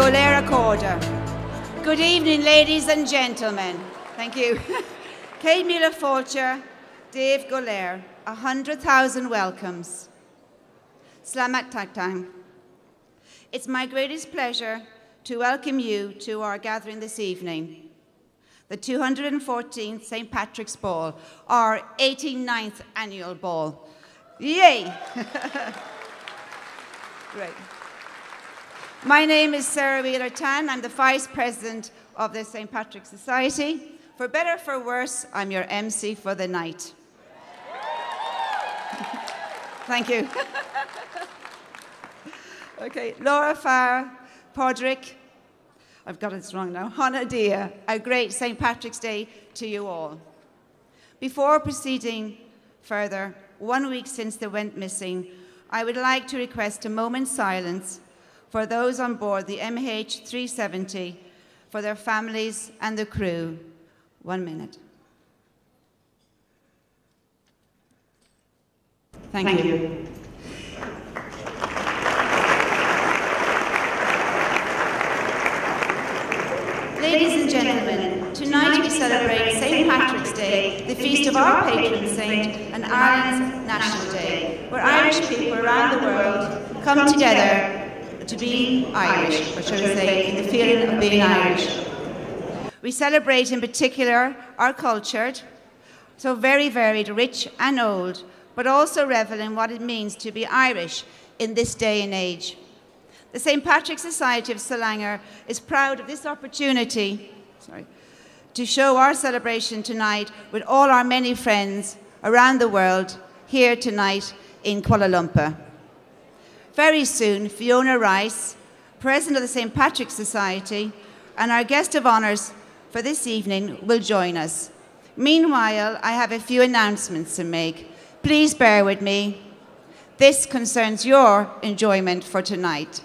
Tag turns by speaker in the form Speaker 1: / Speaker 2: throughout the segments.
Speaker 1: Golera Corda. Good evening, ladies and gentlemen. Thank you. Kate Mila Fulcher, Dave Golair, 100,000 welcomes. Slamak Taktang. It's my greatest pleasure to welcome you to our gathering this evening, the 214th St. Patrick's Ball, our 89th annual ball. Yay! Great. My name is Sarah Wheeler Tan. I'm the Vice President of the St. Patrick's Society. For better for worse, I'm your MC for the night. Thank you. okay, Laura Farr, Podrick, I've got it wrong now, Hana Dia, a great St. Patrick's Day to you all. Before proceeding further, one week since they went missing, I would like to request a moment's silence for those on board the MH370, for their families and the crew. One minute. Thank, Thank you. you. Ladies and gentlemen, tonight we celebrate St. Patrick's Day, the feast of our patron saint and Ireland's National Day, where Irish people around the world come together to be Irish, or shall we say, in the feeling of being Irish. We celebrate in particular our culture, so very varied, rich and old, but also revel in what it means to be Irish in this day and age. The St. Patrick's Society of Selangor is proud of this opportunity sorry, to show our celebration tonight with all our many friends around the world here tonight in Kuala Lumpur. Very soon, Fiona Rice, President of the St. Patrick's Society, and our guest of honours for this evening will join us. Meanwhile, I have a few announcements to make. Please bear with me. This concerns your enjoyment for tonight.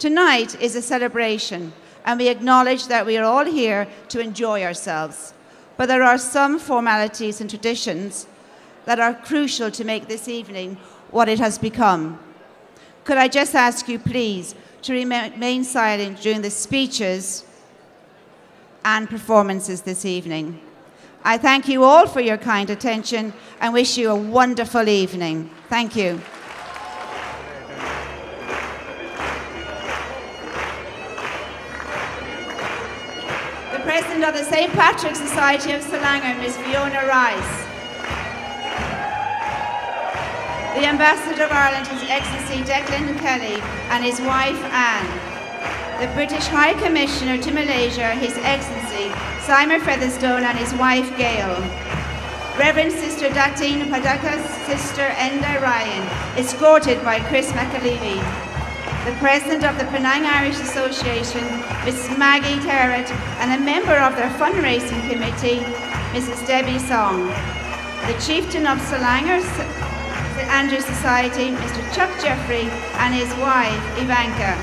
Speaker 1: Tonight is a celebration, and we acknowledge that we are all here to enjoy ourselves. But there are some formalities and traditions that are crucial to make this evening what it has become. Could I just ask you, please, to remain silent during the speeches and performances this evening? I thank you all for your kind attention and wish you a wonderful evening. Thank you. The President of the St. Patrick's Society of Selangor, Ms. Fiona Rice. The Ambassador of Ireland, His Excellency Declan Kelly, and his wife Anne. The British High Commissioner to Malaysia, His Excellency Simon Featherstone, and his wife Gail. Reverend Sister Datin Paduka's sister Enda Ryan, escorted by Chris McAlevey the President of the Penang Irish Association, Mrs. Maggie Terrett, and a member of their fundraising committee, Mrs. Debbie Song. The Chieftain of Selangor St. Andrew Society, Mr. Chuck Jeffrey, and his wife, Ivanka.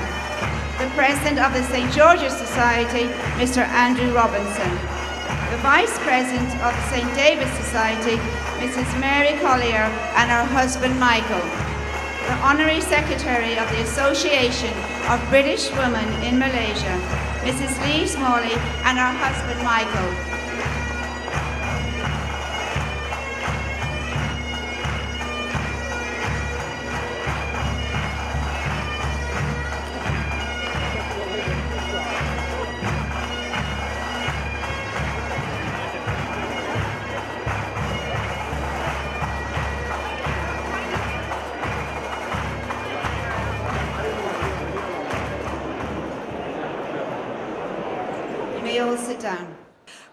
Speaker 1: The President of the St. George's Society, Mr. Andrew Robinson. The Vice President of the St. David's Society, Mrs. Mary Collier, and her husband, Michael the Honorary Secretary of the Association of British Women in Malaysia, Mrs. Lee Smalley, and her husband Michael.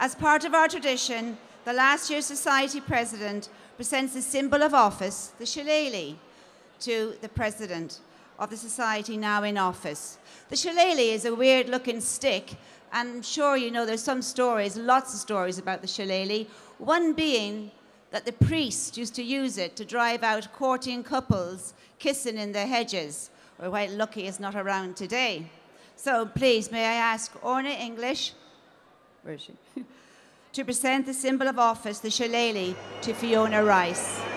Speaker 1: As part of our tradition, the last year's Society President presents the symbol of office, the shillelagh, to the President of the Society now in office. The shillelagh is a weird looking stick, and I'm sure you know there's some stories, lots of stories about the shillelagh. One being that the priest used to use it to drive out courting couples kissing in the hedges. Quite lucky it's not around today. So please, may I ask Orna English to present the symbol of office, the shillelagh, to Fiona Rice.